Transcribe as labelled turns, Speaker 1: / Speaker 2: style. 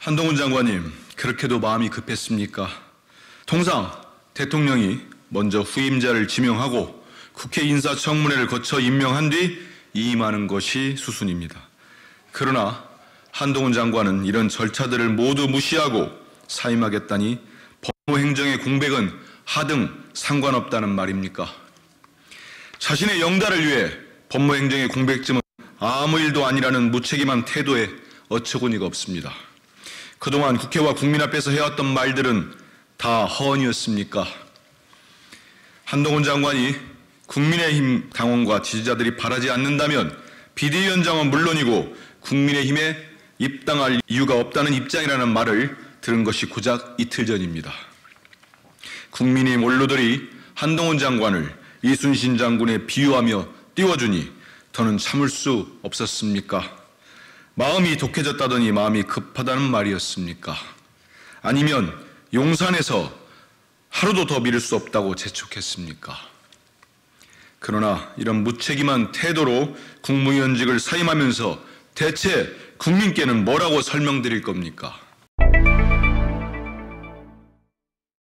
Speaker 1: 한동훈 장관님, 그렇게도 마음이 급했습니까? 통상 대통령이 먼저 후임자를 지명하고 국회 인사청문회를 거쳐 임명한 뒤 이임하는 것이 수순입니다. 그러나 한동훈 장관은 이런 절차들을 모두 무시하고 사임하겠다니 법무행정의 공백은 하등 상관없다는 말입니까? 자신의 영달을 위해 법무행정의 공백점은 아무 일도 아니라는 무책임한 태도에 어처구니가 없습니다. 그동안 국회와 국민 앞에서 해왔던 말들은 다 허언이었습니까? 한동훈 장관이 국민의힘 당원과 지지자들이 바라지 않는다면 비대위원장은 물론이고 국민의힘에 입당할 이유가 없다는 입장이라는 말을 들은 것이 고작 이틀 전입니다. 국민의힘 원로들이 한동훈 장관을 이순신 장군에 비유하며 띄워주니 더는 참을 수 없었습니까? 마음이 독해졌다더니 마음이 급하다는 말이었습니까? 아니면 용산에서 하루도 더 미룰 수 없다고 재촉했습니까? 그러나 이런 무책임한 태도로 국무위원직을 사임하면서 대체 국민께는 뭐라고 설명드릴 겁니까?